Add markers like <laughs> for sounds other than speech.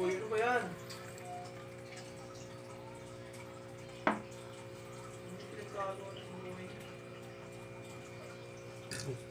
Uy, ano ba yan? Ano pinagkagawa ng buhay? <laughs>